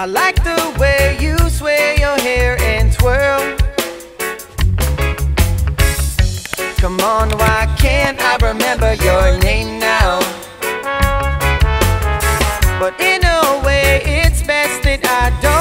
I like the way you sway your hair and twirl. Come on, why can't I remember your name now? But in a way, it's best that I don't.